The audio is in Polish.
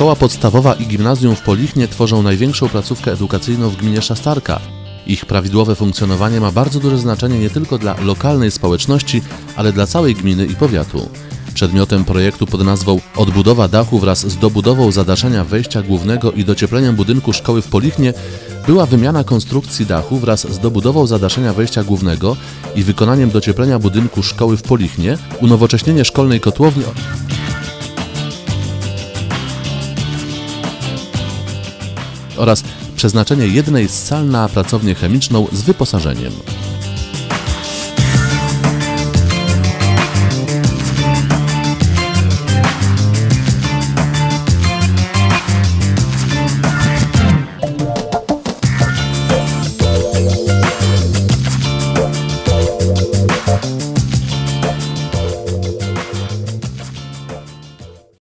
Szkoła podstawowa i gimnazjum w Polichnie tworzą największą placówkę edukacyjną w gminie Szastarka. Ich prawidłowe funkcjonowanie ma bardzo duże znaczenie nie tylko dla lokalnej społeczności, ale dla całej gminy i powiatu. Przedmiotem projektu pod nazwą Odbudowa dachu wraz z dobudową zadaszenia wejścia głównego i dociepleniem budynku szkoły w Polichnie była wymiana konstrukcji dachu wraz z dobudową zadaszenia wejścia głównego i wykonaniem docieplenia budynku szkoły w Polichnie, unowocześnienie szkolnej kotłowni oraz przeznaczenie jednej z sal na pracownię chemiczną z wyposażeniem.